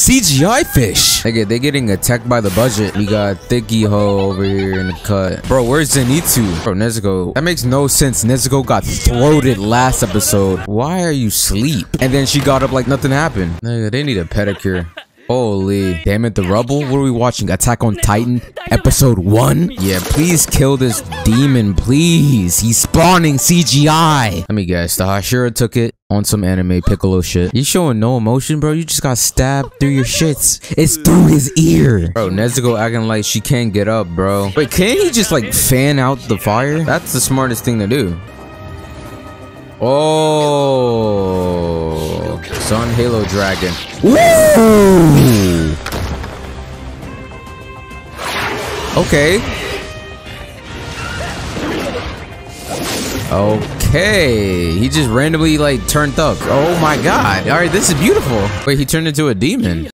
CGI fish. Nigga, they getting attacked by the budget. We got Thicky Ho over here in the cut. Bro, where's Zenitsu? Bro, Nezuko. That makes no sense. Nezuko got throated last episode. Why are you sleep? And then she got up like nothing happened. Nigga, they need a pedicure. Holy. Damn it, the rubble? What are we watching? Attack on Titan? Episode 1? Yeah, please kill this demon, please. He's spawning CGI. Let me guess. The Hashira took it on some anime Piccolo shit. You showing no emotion, bro? You just got stabbed through your shits. It's through his ear. Bro, Nezuko acting like she can't get up, bro. Wait, can't he just like fan out the fire? That's the smartest thing to do. Oh, Sun Halo Dragon. Woo! Okay. Okay. He just randomly like turned up. Oh my god. Alright, this is beautiful. Wait, he turned into a demon.